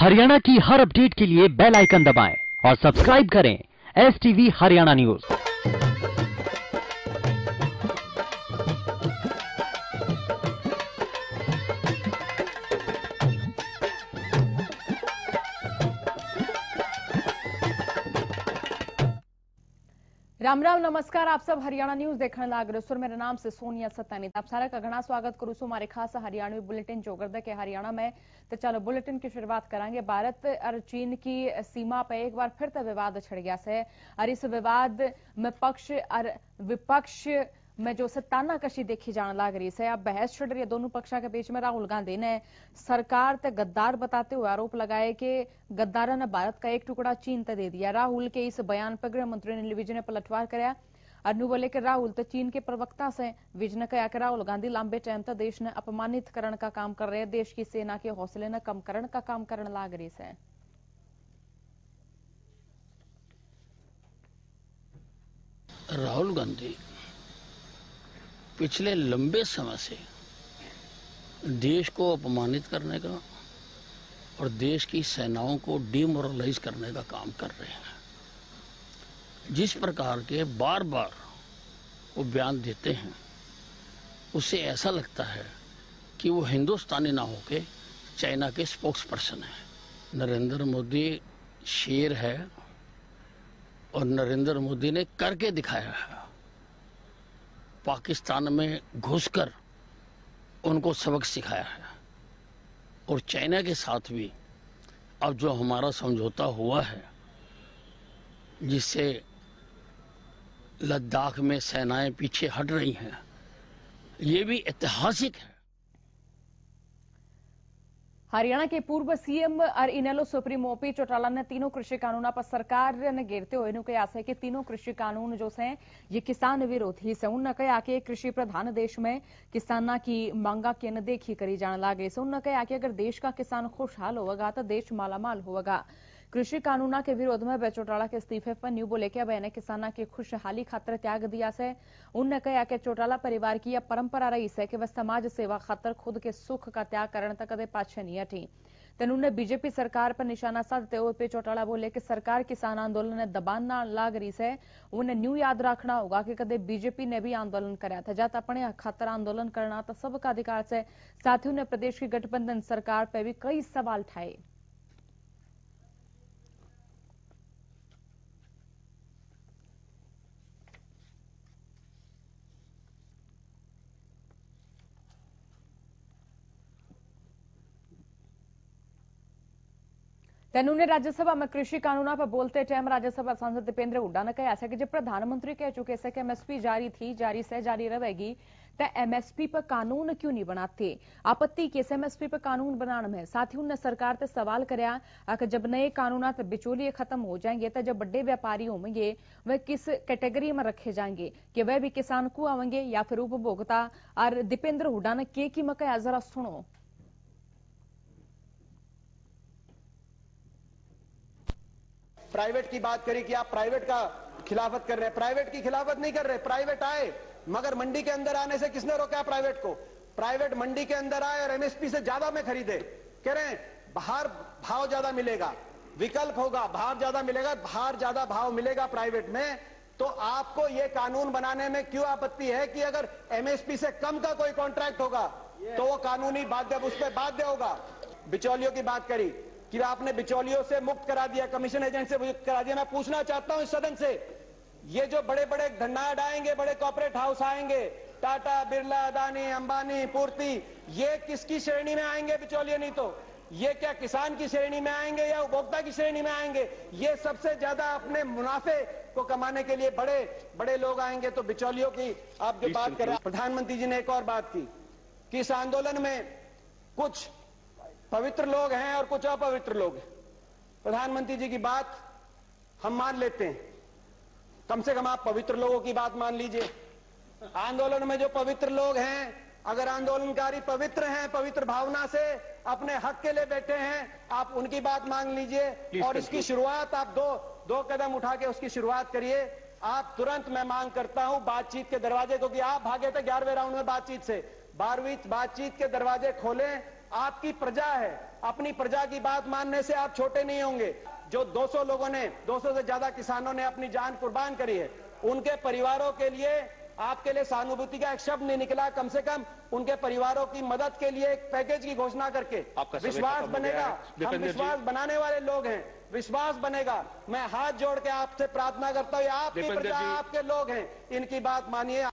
हरियाणा की हर अपडेट के लिए बेल आइकन दबाएँ और सब्सक्राइब करें S TV Haryana news Ram Ram નમસ્કાર આપ સબ હરિયાણા ન્યૂઝ देखने लाग रहे मेरा नाम से सोनिया सत्तानी आप सारा का घना स्वागत करूँ છું મારે ખાસ हरियाणवी बुलेटिन जो गर्द के हरियाणा में तो चलो बुलेटिन की शुरुआत करेंगे भारत और चीन की सीमा पर एक बार फिर तो विवाद छिड़ गया है और इस विवाद में पक्ष और विपक्ष में जो से तानाकशी देखी जाने लग रही है अब बहस छिड़ रही है दोनों पक्षा के बीच में, राहुल गांधी ने सरकार ते गद्दार बताते हुए आरोप लगाए कि गद्दारा ने भारत का एक टुकड़ा चीन ते दे दिया। राहुल के इस बयान पर गृह मंत्री ने विजय ने पलटवार कराया। अनु बोले कि राहुल तो चीन के प्रवक्ता से विज ने कहा कि राहुल गांधी लंबे टाइम तक देश ने अपमानित करण का काम कर रहे हैं, देश की सेना के हौसले ने कम करण का काम करने लाग रही है राहुल गांधी पिछले लंबे समय से देश को अपमानित करने का और देश की सेनाओं को डिमोरलाइज करने का काम कर रहे हैं। जिस प्रकार के बार बार वो बयान देते हैं उससे ऐसा लगता है कि वो हिंदुस्तानी ना होके चाइना के स्पोक्स पर्सन है। नरेंद्र मोदी शेर है और नरेंद्र मोदी ने करके दिखाया है। पाकिस्तान में घुसकर उनको सबक सिखाया है। और चाइना के साथ भी अब जो हमारा समझौता हुआ है, जिससे लद्दाख में सेनाएँ पीछे हट रही हैं, ये भी ऐतिहासिक है। हरियाणा के पूर्व सीएम और इनेलो सुप्रीमो पी चौटाला ने तीनों कृषि कानूनों पर सरकार ने घेरते हुए कहा है कि तीनों कृषि कानून जो है, ये किसान विरोधी से उन्होंने कहा कि कृषि प्रधान देश में किसाना की मांगा की अनदेखी करी जाने लगे से उन्होंने कहा कि अगर देश का किसान खुशहाल होगा तो देश मालामाल होगा। कृषि कानूना के विरोध में चौटाला के इस्तीफे पर न्यू बोले कि बहने किसाना की खुशहाली खातर त्याग दिया से। उनने कहा कि चौटाला परिवार की यह परंपरा रही है कि वह समाज सेवा खातर खुद के सुख का त्याग करने तक कदे पाछे नहीं हटी। तेन उन्हें बीजेपी सरकार पर निशाना साधते हुए पे चौटाला बोले कि सरकार किसान आंदोलन ने दबान ना लाग रही है उन्हें न्यू याद रखना होगा कि कदे बीजेपी ने भी आंदोलन कराया था। जब अपने खातर आंदोलन करना तो सबका अधिकार ही उन्हें प्रदेश की गठबंधन सरकार पर भी कई सवाल उठाए तेनू ने राज्यसभा में कृषि कानूनों पर बोलते टाइम राज्यसभा सांसद दीपेंद्र हुड्डा ने कहा कि जब प्रधानमंत्री कह चुके हैं कि एमएसपी जारी थी, जारी से जारी रहेगी तो एमएसपी पर कानून क्यों नहीं बनाते? आपत्ति किस एमएसपी पर कानून बनाने में साथ ही उन्होंने सरकार से सवाल कराया कि जब नए कानून बिचौलिए खत्म हो जाएँगे तो जब बड़े व्यापारी होंगे वह किस कैटेगरी में रखे जाएँगे? कि वह भी किसान को आवेंगे या फिर उपभोक्ता? और दीपेंद्र हुड्डा ने के की मकया, जरा सुनो। प्राइवेट की बात करी कि आप प्राइवेट का खिलाफत कर रहे हैं। प्राइवेट की खिलाफत नहीं कर रहे, प्राइवेट आए, मगर मंडी के अंदर आने से किसने रोका प्राइवेट को? प्राइवेट मंडी के अंदर आए और एमएसपी से ज़्यादा में खरीदे। कह रहे हैं, बाहर भाव ज़्यादा मिलेगा, विकल्प होगा, भाव ज़्यादा मिलेगा, बाहर ज़्यादा भाव मिलेगा प्राइवेट में। तो आपको यह कानून बनाने में क्यों आपत्ति है कि अगर एमएसपी से कम का कोई कॉन्ट्रैक्ट होगा तो वो कानूनी बाध्य उस पर बाध्य होगा। बिचौलियों की बात करी कि आपने बिचौलियों से मुक्त करा दिया कमीशन एजेंट से मुक्त करा दिया। मैं पूछना चाहता हूँ इस सदन से ये जो बड़े बड़े धन्नाट आएँगे बड़े कॉपरेट हाउस आएँगे टाटा बिरला अदानी अंबानी पूर्ति ये किसकी श्रेणी में आएँगे बिचौलिए? नहीं तो ये क्या किसान की श्रेणी में आएँगे या उपभोक्ता की श्रेणी में आएँगे? ये सबसे ज़्यादा अपने मुनाफे को कमाने के लिए बड़े बड़े लोग आएँगे। तो बिचौलियों की आप जो बात कर रहे हैं प्रधानमंत्री जी ने एक और बात की कि इस आंदोलन में कुछ पवित्र लोग हैं और कुछ अपवित्र लोग हैं। प्रधानमंत्री जी की बात हम मान लेते हैं। कम से कम आप पवित्र लोगों की बात मान लीजिए। आंदोलन में जो पवित्र लोग हैं अगर आंदोलनकारी पवित्र हैं पवित्र भावना से अपने हक के लिए बैठे हैं आप उनकी बात मांग लीजिए और इसकी शुरुआत आप दो दो कदम उठा के उसकी शुरुआत करिए। आप तुरंत मैं मांग करता हूँ बातचीत के दरवाजे क्योंकि आप भागे थे ग्यारहवें राउंड में बातचीत से। बारहवीं बातचीत के दरवाजे खोलें आपकी प्रजा है। अपनी प्रजा की बात मानने से आप छोटे नहीं होंगे। जो 200 लोगों ने 200 से ज़्यादा किसानों ने अपनी जान कुर्बान करी है उनके परिवारों के लिए आपके लिए सहानुभूति का एक शब्द नहीं निकला कम से कम उनके परिवारों की मदद के लिए एक पैकेज की घोषणा करके। विश्वास बनेगा। हम विश्वास बनाने वाले लोग हैं। विश्वास बनेगा। मैं हाथ जोड़ के आपसे प्रार्थना करता हूँ आपकी प्रजा आपके लोग हैं। इनकी बात मानिए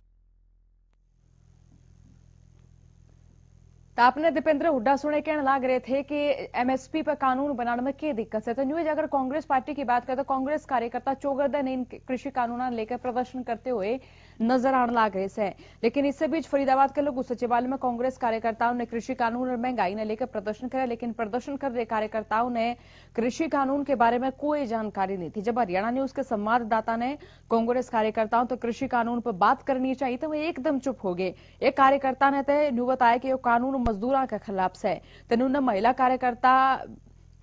तो आपने दीपेंद्र हुड्डा सुने कहने लग रहे थे कि एमएसपी पर कानून बनाने में क्या दिक्कत है? तो न्यूज़ अगर कांग्रेस पार्टी की बात करें तो कांग्रेस कार्यकर्ता चौगरदन इन कृषि कानून लेकर प्रदर्शन करते हुए नज़र आने लग रहे हैं लेकिन इससे बीच फरीदाबाद के लोग सचिवालय में कांग्रेस कार्यकर्ताओं ने कृषि कानून और महँगाई ने लेकर प्रदर्शन किया लेकिन प्रदर्शन कर रहे कार्यकर्ताओं ने कृषि कानून के बारे में कोई जानकारी नहीं थी। जब हरियाणा न्यूज़ के संवाददाता ने कांग्रेस कार्यकर्ताओं तो कृषि कानून पर बात करनी चाहिए तो वे एकदम चुप हो गए। एक कार्यकर्ता ने तो न्यू बताया कि ये कानून मजदूरों के खिलाफ है तो उन्होंने महिला कार्यकर्ता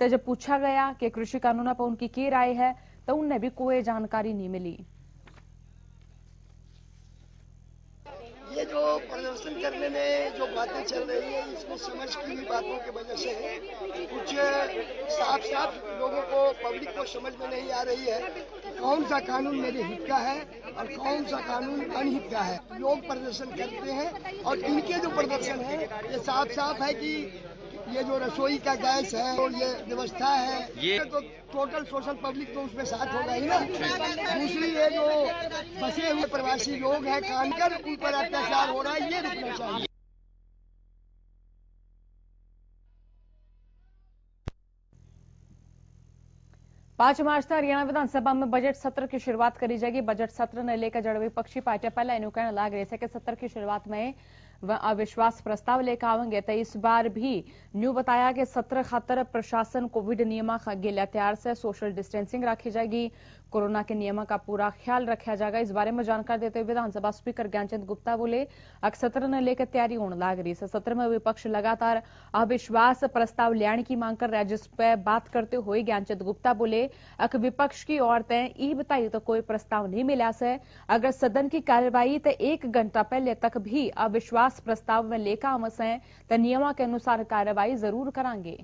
जब पूछा गया कि कृषि कानून पर उनकी की राय है तो उन्हें भी कोई जानकारी नहीं मिली। ये जो प्रदर्शन करने में जो बातें चल रही है, इसको समझ की बातों की वजह से कुछ साफ़ साफ़ लोगों को पब्लिक को समझ में नहीं आ रही है कौन सा कानून मेरे हित का है और कौन सा कानून अनहित का है। लोग प्रदर्शन करते हैं और इनके जो प्रदर्शन है, ये साफ़ साफ़ है कि ये जो रसोई का गैस है और ये व्यवस्था है ये तो टोटल सोशल पब्लिक तो उसमें साथ हो ही ना। दूसरी ये जो बसे हुए प्रवासी लोग हैं कानकर उन पर अत्याचार हो रहा है ये रुकना चाहिए। पाँच मार्च तक हरियाणा विधानसभा में बजट सत्र की शुरुआत करी जाएगी। बजट सत्र ने लेकर जड़ विपक्षी पार्टियाँ पहले इन्हों कहने लग रही है कि सत्र की शुरुआत में अविश्वास प्रस्ताव लेकर आवेंगे तो इस बार भी न्यू बताया कि सत्र खातर प्रशासन कोविड नियम गेल्या तैयार से सोशल डिस्टेंसिंग रखी जाएगी। कोरोना के नियमों का पूरा ख्याल रखा जाएगा। इस बारे में जानकारी देते हुए विधानसभा स्पीकर ज्ञानचंद गुप्ता बोले, अब सत्र ने लेकर तैयारी होने लग रही है। सत्र में विपक्ष लगातार अविश्वास प्रस्ताव लियाने की मांग कर जिस पर बात करते हुए ज्ञानचंद गुप्ता बोले अक विपक्ष की औरतें ई बताई तो कोई प्रस्ताव नहीं मिला से, अगर सदन की कार्यवाही तो एक घंटा पहले तक भी अविश्वास प्रस्ताव में लेकर आमस है तो नियमों के अनुसार कार्यवाही ज़रूर करांगे।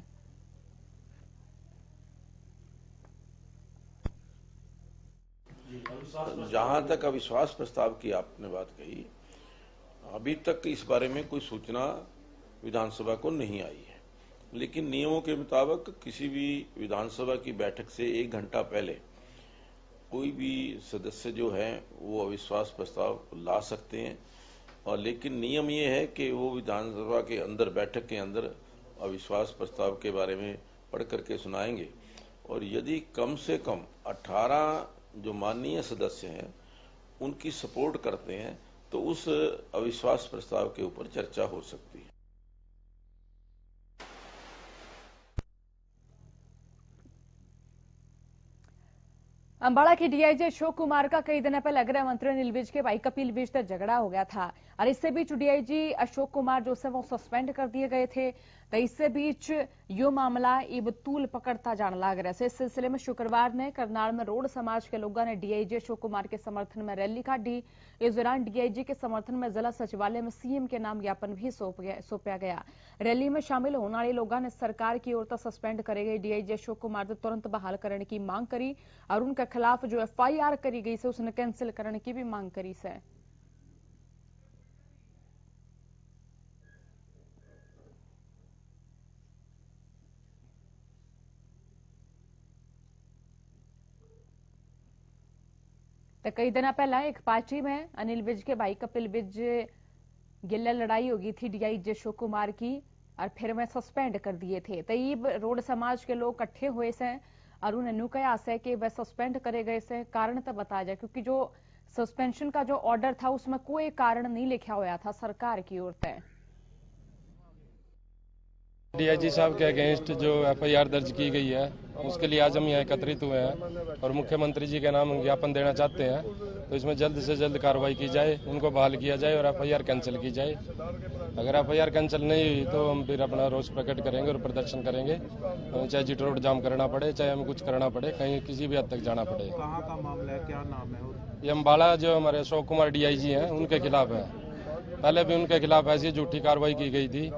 जहाँ तक अविश्वास प्रस्ताव की आपने बात कही अभी तक इस बारे में कोई सूचना विधानसभा को नहीं आई है। लेकिन नियमों के मुताबिक किसी भी विधानसभा की बैठक से एक घंटा पहले कोई भी सदस्य जो है वो अविश्वास प्रस्ताव ला सकते हैं। और लेकिन नियम ये है कि वो विधानसभा के अंदर बैठक के अंदर अविश्वास प्रस्ताव के बारे में पढ़ करके सुनाएँगे। और यदि कम से कम 18 जो माननीय सदस्य हैं, उनकी सपोर्ट करते हैं तो उस अविश्वास प्रस्ताव के ऊपर चर्चा हो सकती है। अंबाला के डीआईजी अशोक कुमार का कई दिन पहले गृह मंत्री अनिल विज के भाई कपिल विज तक झगड़ा हो गया था, और इससे बीच डीआईजी अशोक कुमार जो है, वो सस्पेंड कर दिए गए थे। तो इससे बीच यो मामला इब तूल पकड़ता जाने लग रहा है। इस सिलसिले में शुक्रवार ने करनाल में रोड समाज के लोगों ने डीआईजी अशोक कुमार के समर्थन में रैली काटी इस दौरान डीआईजी के समर्थन में जिला सचिवालय में सीएम के नाम ज्ञापन भी सौंपा गया रैली में शामिल होने वाले लोगों ने सरकार की ओर तक सस्पेंड करे गए। डीआईजी अशोक कुमार को तुरंत बहाल करने की मांग करी और उनके खिलाफ जो एफआईआर करी गई से उसने कैंसिल करने की भी मांग करी से। तो कई दिन पहला एक पार्टी में अनिल विज के भाई कपिल विज गिल्ला लड़ाई होगी थी डीआईजी अशोक कुमार की, और फिर मैं सस्पेंड कर दिए थे। तो ये रोड समाज के लोग इकट्ठे हुए से, और उन्हें नु कयास है कि वह सस्पेंड करे गए से कारण तो बताया जाए, क्योंकि जो सस्पेंशन का जो ऑर्डर था, उसमें कोई कारण नहीं लिखा हुआ था सरकार की ओर से। डीआईजी साहब के अगेंस्ट जो एफआईआर दर्ज की गई है उसके लिए आज हम यहाँ एकत्रित हुए हैं और मुख्यमंत्री जी के नाम ज्ञापन देना चाहते हैं। तो इसमें जल्द से जल्द कार्रवाई की जाए उनको बहाल किया जाए और एफआईआर कैंसिल की जाए। अगर एफआईआर कैंसिल नहीं हुई तो हम फिर अपना रोष प्रकट करेंगे और प्रदर्शन करेंगे। चाहे जीट रोड जाम करना पड़े चाहे हमें कुछ करना पड़े कहीं किसी भी हद तक जाना पड़े। कहाँ का मामला है? क्या नाम है? ये अम्बाड़ा जो हमारे अशोक कुमार डीआईजी हैं उनके खिलाफ है। पहले भी उनके खिलाफ ऐसी झूठी कार्रवाई की गई थी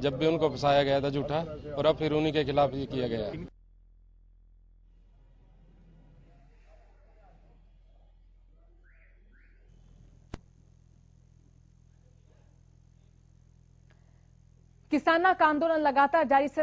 जब भी उनको फंसाया गया था झूठा, और अब फिर उन्हीं के खिलाफ ये किया गया ಕಿಸಾನ್ನಕ ಆಂದೋಲನ ಲಗಾತಾರ ಜಾರಿ છે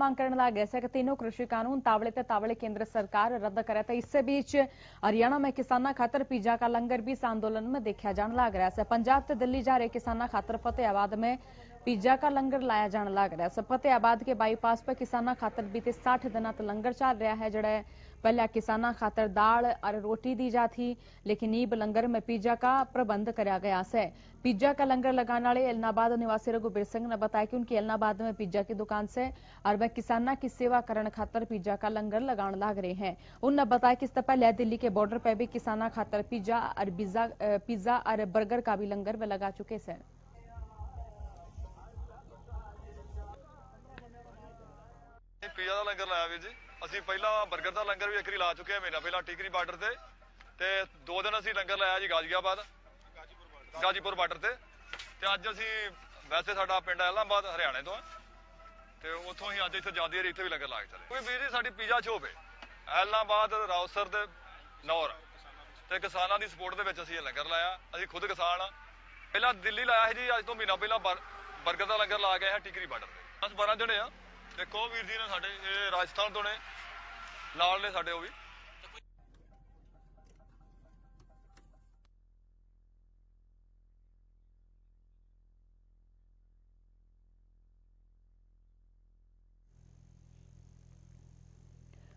માંગ करने लग गए कि तीनों कृषि कानून, तावड़े ते तावड़े केंद्र सरकार रद्द करे। तो इससे बीच हरियाणा में किसाना खातर पिज्जा का लंगर भी इस आंदोलन में देखा जाने लग रहा है। पंजाब से दिल्ली जा रहे किसान खातर फतेहाबाद में पिज्जा का लंगर लाया जाने लग रहा है। फतेहाबाद के बाईपास पर किसाना खातर बीते साठ दिन लंगर चल रहा है, जड़ा પહેલા खातर दाल और रोटी दी जा थी लेकिन ईब लंगर में पिज्जा का प्रबंध कराया गया है पिज्जा का लंगर लगाने वाले एलनाबाद निवासी रघुबीर सिंह ने बताया कि उनकी एलनाबाद में पिज्जा की दुकान से और वह किसाना की सेवा करण खातर पिज्जा का लंगर लगाने लग रहे हैं। उनने बताया कि इससे पहले दिल्ली के बॉर्डर पर भी किसाना खातर पिज्जा और पिज्जा और बर्गर का भी लंगर वे लगा चुके हैं पिज्जा का लंगर लाया जी। ਅਸੀਂ ਪਹਿਲਾਂ 버ਗਰ ਦਾ ਲੰਗਰ ਵੀ ਇੱਕ ਲਾ ਚੁੱਕੇ ਹਾਂ ਮਹੀਨਾ ਪਹਿਲਾਂ, ਟਿਕਰੀ ਬਾਰਡਰ ਤੇ। ਤੇ ਦੋ ਦਿਨ ਅਸੀਂ ਲੰਗਰ ਲਾਇਆ ਜੀ ਗਾਜ਼ੀਆਬਾਦ। ਗਾਜੀਪੁਰ ਬਾਰਡਰ ਤੇ। ਤੇ ਅੱਜ ਅਸੀਂ ਵੈਸੇ ਸਾਡਾ ਪਿੰਡ ਐਲਾਹਾਬਾਦ ਹਰਿਆਣੇ ਤੋਂ ਹੈ ਤੇ ਉੱਥੋਂ ਹੀ ਅੱਜ ਇੱਥੇ ਜਾਂਦੀ ਹੈ ਇੱਥੇ ਵੀ ਲੰਗਰ ਲਾ ਕੇ ਚਲੇ। ਕੋਈ ਵੀਰ ਜੀ, ਸਾਡੀ ਪੀਜ਼ਾ ਸ਼ੋਪ ਹੈ। ਐਲਾਹਾਬਾਦ ਰਾਉਸਰ ਦੇ ਨੌਰ। ਤੇ ਕਿਸਾਨਾਂ ਦੀ ਸਪੋਰਟ ਦੇ ਵਿੱਚ ਅਸੀਂ ਇਹ ਲੰਗਰ ਲਾਇਆ। ਅਸੀਂ ਖੁਦ ਕਿਸਾਨ ਆ। ਪਹਿਲਾਂ ਦਿੱਲੀ ਲਾਇਆ ਸੀ ਜੀ, ਅੱਜ ਤੋਂ ਮਹੀਨਾ ਪਹਿਲਾਂ 버ਗਰ ਦਾ ਲੰਗਰ ਲਾ ਕੇ ਆਇਆ ਟਿਕਰੀ ਬਾਰਡਰ ਤੇ। 10 12 ਜਣੇ ਆ। ਤੇ ਕੋ ਵੀਰ ਜੀ ਨੇ ਸਾਡੇ ਇਹ ਰਾਜਸਥਾਨ ਤੋਂ ਨੇ ਨਾਲ ਨੇ ਸਾਡੇ ਉਹ ਵੀ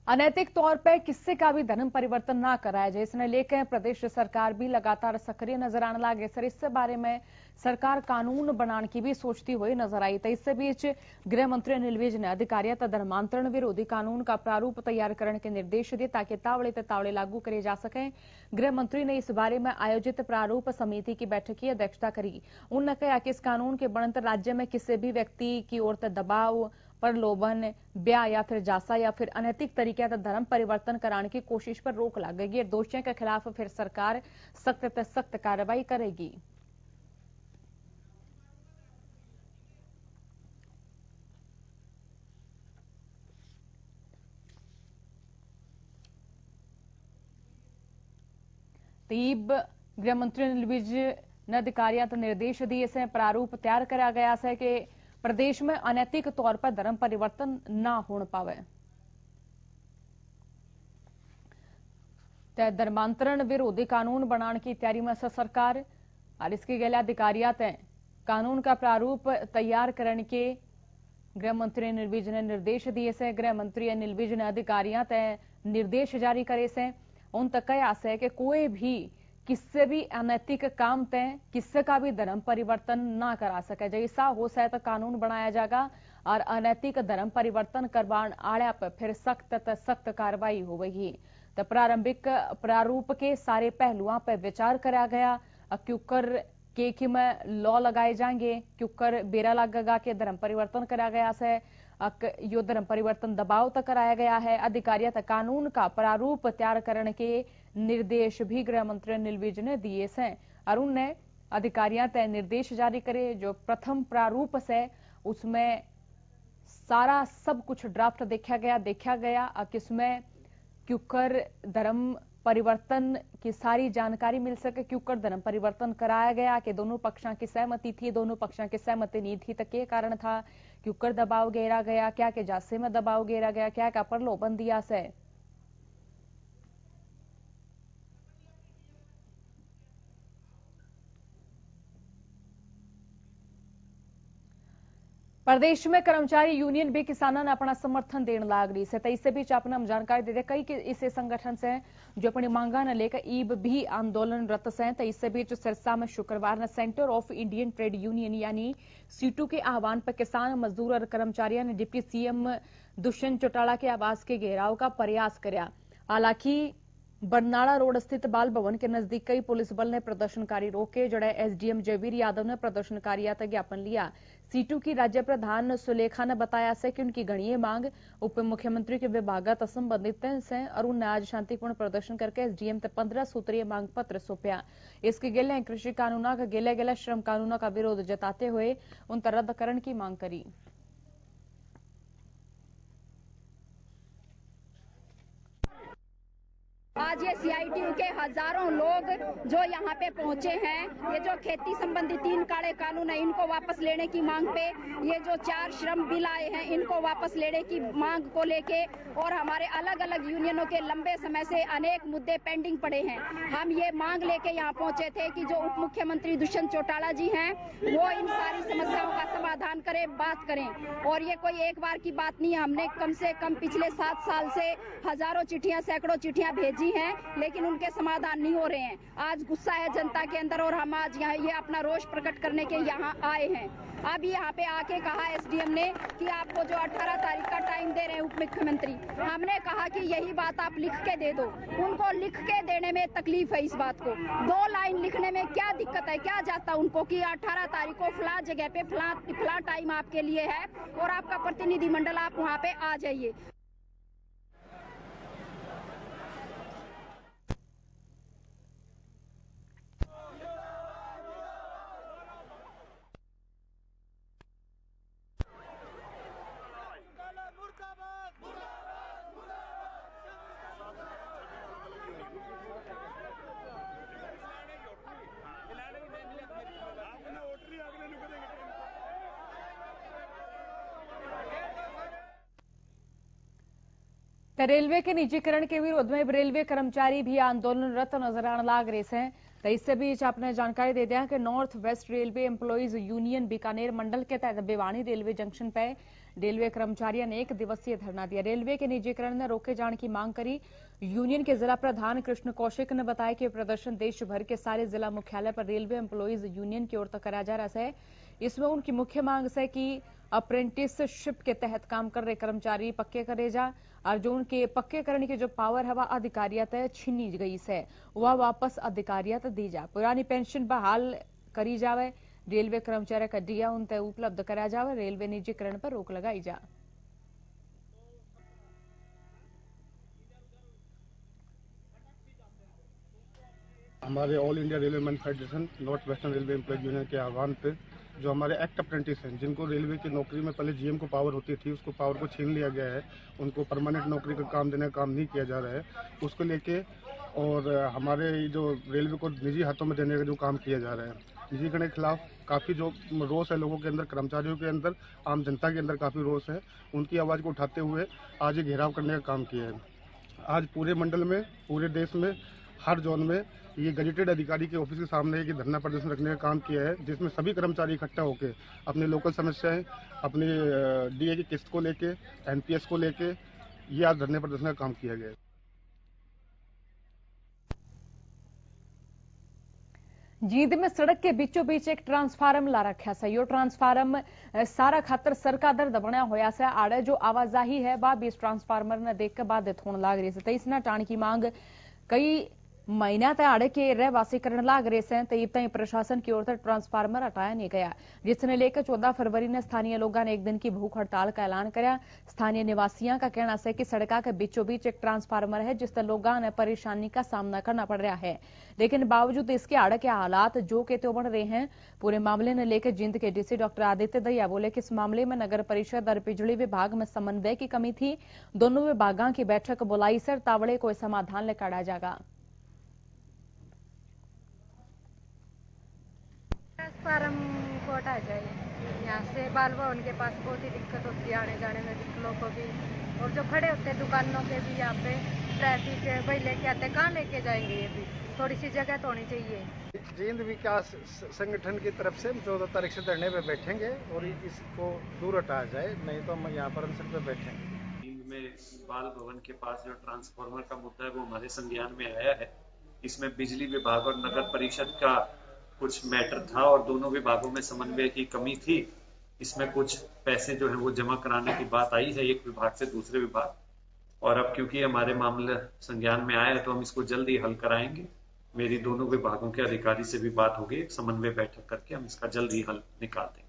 अनैतिक तौर पर किसी का भी धर्म परिवर्तन ना कराया जाए इसने लेकर प्रदेश सरकार भी लगातार सक्रिय नजर आने लगे सर इस बारे में सरकार कानून बनाने की भी सोचती हुई नज़र आई। तो इस बीच गृह मंत्री अनिल विज ने अधिकारियों धर्मांतरण विरोधी कानून का प्रारूप तैयार करने के निर्देश दिए ताकि तावड़े तावड़े लागू करे जा सके। गृह मंत्री ने इस बारे में आयोजित प्रारूप समिति की बैठक की अध्यक्षता करी। उन्होंने कहा कि इस कानून के बनते राज्य में किसी भी व्यक्ति की ओर दबाव, प्रलोभन, ब्याह या फिर जासा या फिर अनैतिक तरीके से धर्म परिवर्तन कराने की कोशिश पर रोक लगेगी दोषियों के खिलाफ फिर सरकार सख्त सख्त कार्रवाई करेगी। अनिल विज ने अधिकारियों को निर्देश दिए से प्रारूप तैयार करा गया है कि प्रदेश में अनैतिक तौर पर धर्म परिवर्तन ना हो पावे। धर्मांतरण विरोधी कानून बनाने की तैयारी में सरकार और इसके गले अधिकारिया कानून का प्रारूप तैयार करने के गृह मंत्री अनिल विज ने निर्देश दिए से, गृह मंत्री अनिल विज ने अधिकारियों निर्देश जारी करे से। उन तक कया है कि कोई भी किससे भी अनैतिक काम तय, किससे का भी धर्म परिवर्तन ना करा सके। जैसा हो सके तो कानून बनाया जाएगा और अनैतिक धर्म परिवर्तन करवाण आड़े पर फिर सख्त सख्त कार्रवाई होगी तो प्रारंभिक प्रारूप के सारे पहलुओं पर विचार करा गया। क्यूकर के में लॉ लगाए जाएँगे, क्यूकर बेरा लगा के धर्म परिवर्तन करा गया है यो धर्म परिवर्तन दबाव तक कराया गया है। अधिकारियों तक कानून का प्रारूप तैयार करने के निर्देश भी गृह मंत्री अनिल विज ने दिए हैं। अरुण ने अधिकारियों तय निर्देश जारी करे, जो प्रथम प्रारूप से उसमें सारा सब कुछ ड्राफ्ट देखा गया देखा गया। किसमें क्यूकर धर्म परिवर्तन की सारी जानकारी मिल सके। क्यूकर धर्म परिवर्तन कराया गया कि दोनों पक्षों की सहमति थी, दोनों पक्षों की सहमति नहीं थी तो क्या कारण था? क्यूकर दबाव घेरा गया क्या के जासे में दबाव घेरा गया क्या का प्रदेश में कर्मचारी यूनियन भी किसानों ने अपना समर्थन देने लाग रही है तो बीच अपने हम जानकारी दे देते कई ऐसे संगठन से जो अपनी मांगा ने लेकर ईब भी आंदोलनरत से तो इससे बीच सिरसा में शुक्रवार ने centre of Indian trade union यानी सीटू के आह्वान पर किसान, मजदूर और कर्मचारियों ने डिप्टी सीएम दुष्यंत चौटाला के आवास के घेराव का प्रयास कराया हालाँकि बरनाला रोड स्थित बाल भवन के नज़दीक कई पुलिस बल ने प्रदर्शनकारी रोके, जड़े एसडीएम जयवीर यादव ने प्रदर्शनकारियों तक ज्ञापन लिया। सीटू की राज्य प्रधान सुलेखा ने बताया से कि उनकी गणीय मांग उप मुख्यमंत्री के विभागत संबंधित से और ने आज शांतिपूर्ण प्रदर्शन करके एसडीएम ते पंद्रह सूत्रीय मांग पत्र सौंपया। इसके गेले कृषि कानूनों का गेले गिले श्रम कानूनों का विरोध जताते हुए उन रद्द करने की मांग करी। आज ये सीआईटीयू के हज़ारों लोग जो यहाँ पे पहुँचे हैं, ये जो खेती संबंधी तीन काले कानून है, इनको वापस लेने की मांग पे, ये जो चार श्रम बिल आए हैं, इनको वापस लेने की मांग को लेके और हमारे अलग अलग यूनियनों के लंबे समय से अनेक मुद्दे पेंडिंग पड़े हैं। हम ये मांग लेके यहाँ पहुँचे थे कि जो उप मुख्यमंत्री दुष्यंत चौटाला जी हैं, वो इन सारी समस्याओं का समाधान करें, बात करें। और ये कोई एक बार की बात नहीं है हमने कम से कम पिछले सात साल से हज़ारों चिट्ठियाँ, सैकड़ों चिट्ठियाँ भेजी भी हैं, लेकिन उनके समाधान नहीं हो रहे हैं। आज गुस्सा है जनता के अंदर और हम आज यहाँ ये अपना रोष प्रकट करने के यहाँ आए हैं। अब यहाँ पे आके कहा एसडीएम ने कि आपको जो 18 तारीख का टाइम दे रहे हैं उप मुख्यमंत्री हमने कहा कि यही बात आप लिख के दे दो। उनको लिख के देने में तकलीफ़ है इस बात को। दो लाइन लिखने में क्या दिक्कत है? क्या जाता उनको कि 18 तारीख को फला जगह पे फला फला टाइम आपके लिए है और आपका प्रतिनिधिमंडल आप वहाँ पे आ जाइए। रेलवे के निजीकरण के विरोध में रेलवे कर्मचारी भी आंदोलनरत नज़र आने लाग रहे हैं। तो इससे बीच आपने जानकारी दे दिया कि north west railway employees union Bikaner मंडल के तहत बेवानी रेलवे जंक्शन पर रेलवे कर्मचारियों ने एक दिवसीय धरना दिया। रेलवे के निजीकरण ने रोके जाने की मांग करी। यूनियन के जिला प्रधान कृष्ण कौशिक ने बताया कि प्रदर्शन देश भर के सारे जिला मुख्यालय पर रेलवे एम्प्लॉइज यूनियन की ओर तक कराया जा रहा है। इसमें उनकी मुख्य मांग है कि अप्रेंटिसशिप के तहत काम कर रहे कर्मचारी पक्के करे जा। और जो उनके पक्के करने की जो पावर है, वह अधिकारियत छीनी गई से। वह वापस अधिकारियत दी जा। पुरानी पेंशन बहाल करी जावे। रेलवे कर्मचारी का डिया उन तय उपलब्ध करा जावे। रेलवे निजीकरण पर रोक लगाई जा। हमारे all India railway men federation north western railway employ union के आह्वान पे जो हमारे एक्ट अप्रेंटिस हैं, जिनको रेलवे की नौकरी में पहले जीएम को पावर होती थी, उसको पावर को छीन लिया गया है, उनको परमानेंट नौकरी का काम देने का काम नहीं किया जा रहा है, उसको लेके और हमारे जो रेलवे को निजी हाथों में देने का जो काम किया जा रहा है निजीकरण के खिलाफ काफ़ी जो रोष है लोगों के अंदर, कर्मचारियों के अंदर, आम जनता के अंदर काफ़ी रोष है, उनकी आवाज़ को उठाते हुए आज ये घेराव करने का काम किया है। आज पूरे मंडल में, पूरे देश में, हर जोन में ये गजेटेड अधिकारी के ऑफ़िस के सामने एक धरना प्रदर्शन रखने का काम किया है, जिसमें सभी कर्मचारी इकट्ठा होकर अपने लोकल समस्याएँ, अपने डीए की किस्त को लेके एनपीएस को लेके, ये आज धरने प्रदर्शन का काम किया गया है। जींद में सड़क के बीचों बीच एक ट्रांसफार्म ला रखा से यो ट्रांसफार्म सारा खातर सरका दर्द बनया होया से आड़े जो आवाजाही है, वह भी इस ट्रांसफार्मर ने देख के बाधित होने लग रही है। तो इसने टाण की मांग, कई आड़े के रहवासी करने लाग रहे हैं तब तक प्रशासन की ओर से ट्रांसफार्मर हटाया नहीं गया। जिसने लेकर चौदह फरवरी ने स्थानीय लोगों ने एक दिन की भूख हड़ताल का ऐलान कराया स्थानीय निवासियों का कहना है कि सड़क के बीचों बीच एक ट्रांसफार्मर है, जिससे लोगों ने परेशानी का सामना करना पड़ रहा है। लेकिन बावजूद इसके आड़े के हालात जो के तो बढ़ रहे हैं, पूरे मामले ने लेकर जिंद के डीसी डॉक्टर आदित्य दहिया बोले कि इस मामले में नगर परिषद और बिजली विभाग में समन्वय की कमी थी। दोनों विभागों की बैठक बुलाई, सर, तावड़े को समाधान लेकर जाएगा। फार्म को हटा जाए। यहाँ से बाल भवन के पास बहुत ही दिक्कत होती है आने जाने में लोगों को भी। और जो खड़े होते हैं दुकानों के भी यहाँ पे ट्रैफ़िक भाई लेके आते कहाँ लेके जाएँगे ये भी? थोड़ी सी जगह तो होनी चाहिए। जींद विकास संगठन की तरफ़ से चौदह तारीख से धरने पे बैठेंगे और इसको दूर हटाया जाए नहीं तो हम यहाँ पर अनशन पे बैठेंगे। जींद में बाल भवन के पास जो ट्रांसफार्मर का मुद्दा है वो हमारे संज्ञान में आया है। इसमें बिजली विभाग और नगर परिषद का कुछ मैटर था और दोनों विभागों में समन्वय की कमी थी। इसमें कुछ पैसे जो है वो जमा कराने की बात आई है एक विभाग से दूसरे विभाग। और अब क्योंकि हमारे मामले संज्ञान में आया है तो हम इसको जल्दी हल कराएँगे। मेरी दोनों विभागों के अधिकारी से भी बात होगी, एक समन्वय बैठक करके हम इसका जल्द ही हल निकाल देंगे।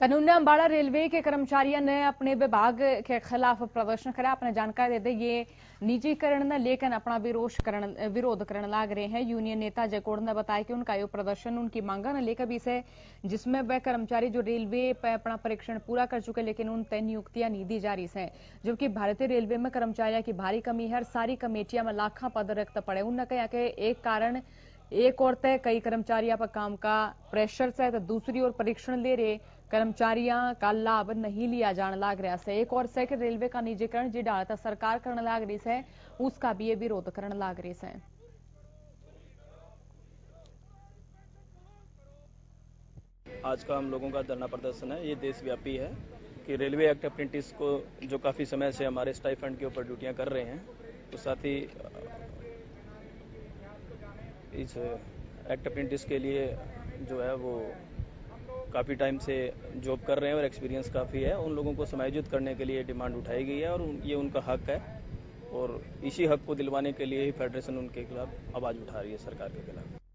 तनुन्ने अम्बाड़ा रेलवे के कर्मचारियों ने अपने विभाग के खिलाफ प्रदर्शन करा। अपने जानकारी देते ये निजीकरण ने लेकर अपना विरोध करण, विरोध करने लाग रहे हैं। यूनियन नेता जयकोड़ ने बताया कि उनका ये प्रदर्शन, उनकी मांगा ने लेकर भी से जिसमें वह कर्मचारी जो रेलवे पर अपना परीक्षण पूरा कर चुके लेकिन उन तय नियुक्तियाँ नहीं दी जा रही है। जबकि भारतीय रेलवे में कर्मचारियों की भारी कमी है सारी कमेटियाँ में लाखा पद रिक्त पड़े उन्होंने कहा कि एक कारण, एक और तय कई कर्मचारियों पर काम का प्रेशर से तो दूसरी ओर परीक्षण ले रहे कर्मचारियों का लाभ नहीं लिया जाने लाग रहा है एक और से रेलवे का निजीकरण जी डालता सरकार करने लाग रही है उसका भी ये विरोध करने लाग रही है आज का हम लोगों का धरना प्रदर्शन है। ये देशव्यापी है कि रेलवे एक्ट अप्रेंटिस को, जो काफ़ी समय से हमारे स्टाइफंड के ऊपर ड्यूटियाँ कर रहे हैं तो साथ ही, इस, एक्ट अप्रेंटिस के लिए जो है वो काफ़ी टाइम से जॉब कर रहे हैं और एक्सपीरियंस काफ़ी है। उन लोगों को समायोजित करने के लिए डिमांड उठाई गई है और ये उनका हक है। और इसी हक को दिलवाने के लिए ही फेडरेशन उनके खिलाफ आवाज़ उठा रही है सरकार के खिलाफ।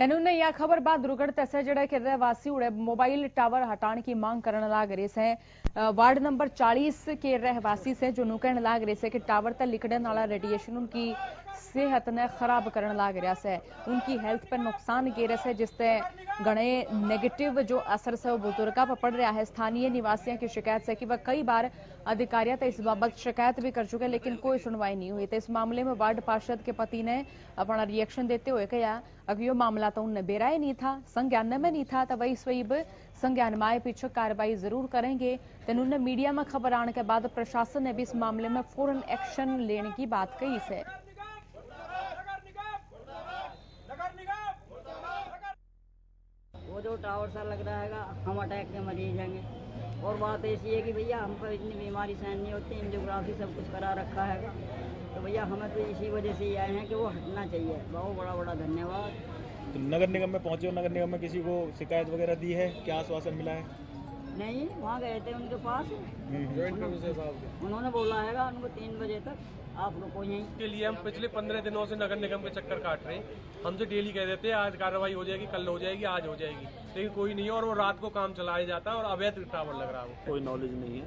यह खबर बाद दुर्गढ़ तसे जड़े के रहवासी उड़े मोबाइल टावर हटाने की मांग करने लाग रहे हैं वार्ड नंबर 40 के रहवासी से जो नुकन लाग रहे से कि टावर तक लिकड़न वाला रेडिएशन उनकी सेहत ने खराब करने लाग रहा से। उनकी हेल्थ पर नुकसान गे रहे से जिससे गणे नेगेटिव जो असर से वो बुजुर्गा पर पड़ रहा है। स्थानीय निवासियों की शिकायत से कि वह कई बार अधिकारियों तो इस बाबत शिकायत भी कर चुके लेकिन कोई सुनवाई नहीं हुई। तो इस मामले में वार्ड पार्षद के पति ने अपना रिएक्शन देते हुए कहा अब यो मामला तो उनने बेरा ही नहीं था, संज्ञान में नहीं था तो वही स्वयं संज्ञान में आए पीछे कार्रवाई ज़रूर करेंगे। तेन उन्हें मीडिया में खबर आने के बाद प्रशासन ने भी इस मामले में फ़ौरन एक्शन लेने की बात कही है जो टावर सा लग रहा है हम अटैक के मरीज़ हैं और बात ऐसी है कि भैया हमको इतनी बीमारी सहन नहीं होती एंजियोग्राफी सब कुछ करा रखा है तो भैया हमें तो इसी वजह से ही आए हैं कि वो हटना चाहिए। बहुत बड़ा बड़ा धन्यवाद। तो नगर निगम में पहुँचे नगर निगम में किसी को शिकायत वगैरह दी है? क्या आश्वासन मिला है? नहीं वहाँ गए थे उनके पास। उन्होंने बोला है उनको तीन बजे तक। आप रुको यहीं के लिए हम पिछले पंद्रह दिनों से नगर निगम के चक्कर काट रहे हैं। हमसे डेली कह देते हैं आज कार्रवाई हो जाएगी कल हो जाएगी आज हो जाएगी। लेकिन कोई नहीं है और वो रात को काम चलाया जाता है और अवैध टावर लग रहा है कोई नॉलेज नहीं है।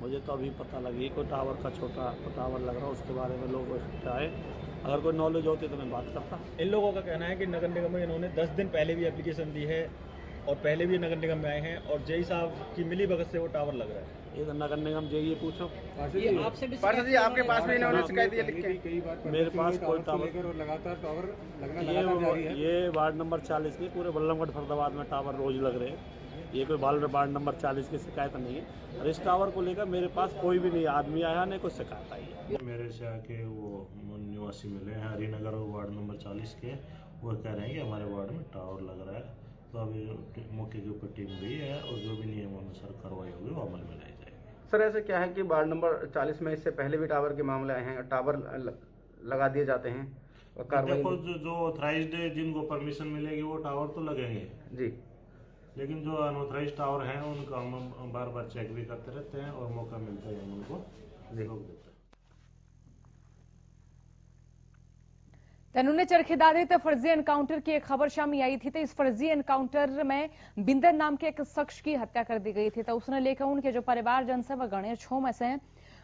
मुझे तो अभी पता लगी कोई टावर का छोटा टावर लग रहा है उसके बारे में लोग आए। अगर कोई नॉलेज होती तो मैं बात करता। इन लोगों का कहना है कि नगर निगम में इन्होंने दस दिन पहले भी एप्लीकेशन दी है और पहले भी नगर निगम में आए हैं और जय साहब की मिली भगत से वो टावर लग रहा है। ये तो नगर निगम जय ये पूछो। पार्षद जी आपके पास भी इन्होंने शिकायत ये लिख? के मेरे पास कोई टावर लगातार टावर लगना ये लगातार जारी है। ये वार्ड नंबर 40 में पूरे बल्लभगढ़ फरदाबाद में टावर रोज लग रहे हैं। ये कोई बाल वार्ड नंबर 40 की शिकायत नहीं है। और इस टावर को लेकर मेरे पास कोई भी नहीं आदमी आया नहीं कोई शिकायत आई है। मेरे से आके वो निवासी मिले हैं हरिनगर वार्ड नंबर 40 के। वो कह रहे हैं कि हमारे वार्ड में टावर लग रहा है। तो अभी मौके के ऊपर टीम गई है और जो भी नियम अनुसार कार्रवाई होगी वो अमल में लाई जाएगी सर ऐसे क्या है कि वार्ड नंबर 40 में इससे पहले भी टावर के मामले आए हैं टावर लगा दिए जाते हैं और देखो जो जो ऑथराइज्ड जिनको परमिशन मिलेगी वो टावर तो लगेंगे जी। लेकिन जो अनऑथराइज टावर हैं उनका हम बार बार चेक भी करते रहते हैं और मौका मिलता है हम उनको रोक तनुने चरखेदारी तो फर्जी एनकाउंटर की एक खबर शामी आई थी तो इस फर्जी एनकाउंटर में बिंदर नाम के एक शख्स की हत्या कर दी गई थी। तो उसने लेकर उनके जो परिवारजन से वह गणेश छो में से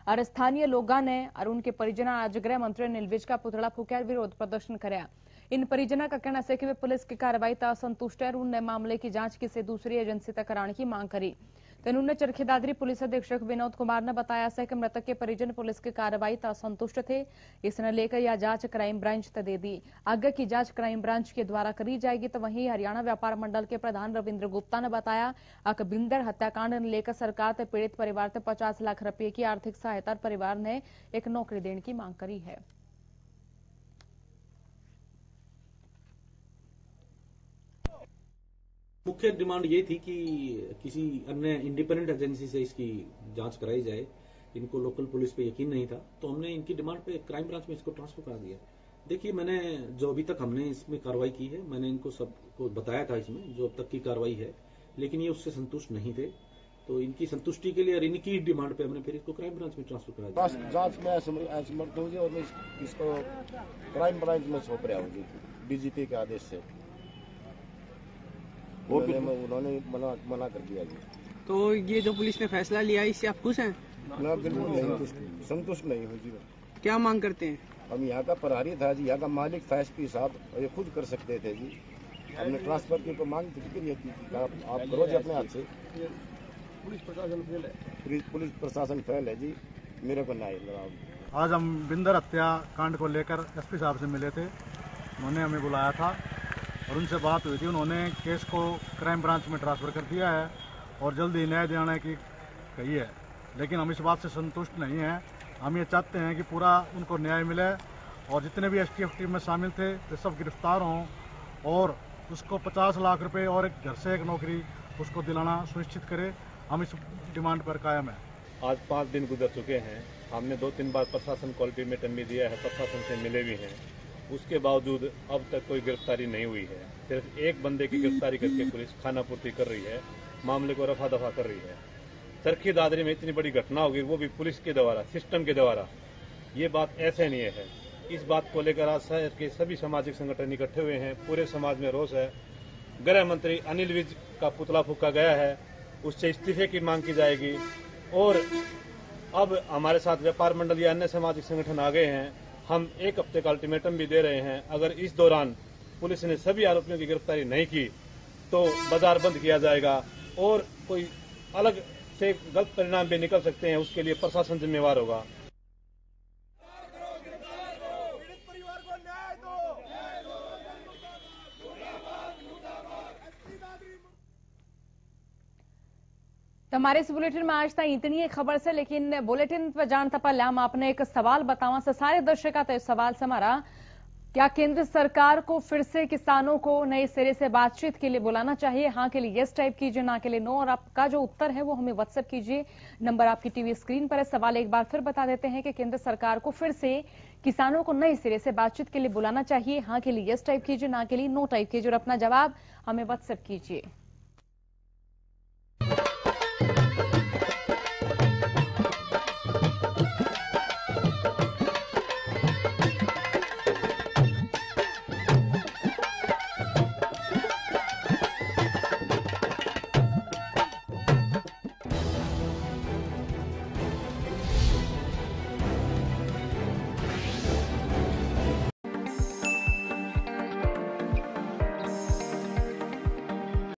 और स्थानीय लोगों ने और उनके परिजन आज गृह मंत्री नीलविज का पुतला फूकर विरोध प्रदर्शन कराया। इन परिजना का कहना है कि वे पुलिस की कार्रवाई असंतुष्ट है और उनने मामले की जाँच किसी दूसरी एजेंसी तक कराने की मांग करी। तेनुने चरखी दादरी पुलिस अधीक्षक विनोद कुमार ने बताया है कि मृतक के परिजन पुलिस की कार्रवाई असंतुष्ट थे। इसने लेकर यह जाँच क्राइम ब्रांच तक दे दी। आगे की जाँच क्राइम ब्रांच के द्वारा करी जाएगी तो वहीं हरियाणा व्यापार मंडल के प्रधान रविंद्र गुप्ता ने बताया, अकबिंदर हत्याकांड ने लेकर सरकार से पीड़ित परिवार से पचास लाख रुपए की आर्थिक सहायता परिवार ने एक नौकरी देने की मांग करी है। मुख्य डिमांड ये थी कि किसी अन्य इंडिपेंडेंट एजेंसी से इसकी जाँच कराई जाए। इनको लोकल पुलिस पे यकीन नहीं था तो हमने इनकी डिमांड पे क्राइम ब्रांच में इसको ट्रांसफ़र करा दिया। देखिए, मैंने जो अभी तक हमने इसमें कार्रवाई की है, मैंने इनको सबको बताया था इसमें, जो अब तक की कार्रवाई है, लेकिन ये उससे संतुष्ट नहीं थे। तो इनकी संतुष्टि के लिए और इनकी डिमांड पे हमने फिर इसको क्राइम ब्रांच में ट्रांसफ़र करा दिया। जाँच में असमर्थ होगी और मैं इसको क्राइम ब्रांच में सौंप रहा हूँ डीजीपी के आदेश से। और उन्होंने उन्होंने मना मना कर दिया जी। तो ये जो पुलिस ने फैसला लिया इससे आप खुश हैं? मैं बिल्कुल नहीं संतुष्ट संतुष्ट नहीं हूँ जी क्या मांग करते हैं? हम यहाँ का प्रहरी था जी यहाँ का मालिक था एसपी साहब ये खुद कर सकते थे जी। हमने ट्रांसफ़र की तो मांग फ़िक्र की कि आप, आप करो जी अपने हाथ से। पुलिस प्रशासन फेल है। पुलिस प्रशासन फेल है जी मेरे को लगाओ आज हम बिंदर हत्या कांड को लेकर एसपी साहब से मिले थे। उन्होंने हमें बुलाया था। और उनसे बात हुई थी, उन्होंने केस को क्राइम ब्रांच में ट्रांसफ़र कर दिया है और जल्द ही न्याय दिलाने की कही है। लेकिन हम इस बात से संतुष्ट नहीं हैं। हम ये चाहते हैं कि पूरा उनको न्याय मिले और जितने भी एसटीएफ टीम में शामिल थे, वे सब गिरफ़्तार हों और उसको 50 लाख रुपए और एक घर से एक नौकरी उसको दिलाना सुनिश्चित करे। हम इस डिमांड पर कायम है। आज पाँच दिन गुजर चुके हैं। हमने दो तीन बार प्रशासन को अल्टीमेटम भी दिया है। प्रशासन से मिले भी हैं। उसके बावजूद अब तक कोई गिरफ्तारी नहीं हुई है। सिर्फ़ एक बंदे की गिरफ्तारी करके पुलिस खाना पूर्ति कर रही है, मामले को रफा दफ़ा कर रही है। चरखी दादरी में इतनी बड़ी घटना होगी, वो भी पुलिस के द्वारा, सिस्टम के द्वारा। ये बात ऐसे नहीं है। इस बात को लेकर आज शहर के सभी सामाजिक संगठन इकट्ठे हुए हैं, पूरे समाज में रोष है। गृह मंत्री अनिल विज का पुतला फूका गया है, उससे इस्तीफे की मांग की जाएगी। और अब हमारे साथ व्यापार मंडल या अन्य सामाजिक संगठन आ गए हैं हम एक हफ़्ते का अल्टीमेटम भी दे रहे हैं। अगर इस दौरान पुलिस ने सभी आरोपियों की गिरफ्तारी नहीं की तो बाज़ार बंद किया जाएगा और कोई अलग से गलत परिणाम भी निकल सकते हैं, उसके लिए प्रशासन जिम्मेवार होगा। તમારે इस बुलेटिन में आज ताईं इतनी खबर से लेकिन बुलेटिन पर जानता पहले हम आपने एक सवाल बतावा से सारे दर्शक तो इस सवाल से हमारा क्या केंद्र सरकार को फिर से किसानों को नए सिरे से बातचीत के लिए बुलाना चाहिए हाँ के लिए यस टाइप कीजिए ना के लिए नो और आपका जो उत्तर है वो हमें व्हाट्सएप कीजिए नंबर आपकी टीवी स्क्रीन पर है सवाल एक बार फिर बता देते हैं कि केंद्र सरकार को फिर से किसानों को नए सिरे से बातचीत के लिए बुलाना चाहिए हाँ के लिए यस टाइप कीजिए ना के लिए नो टाइप कीजिए और अपना जवाब हमें व्हाट्सएप कीजिए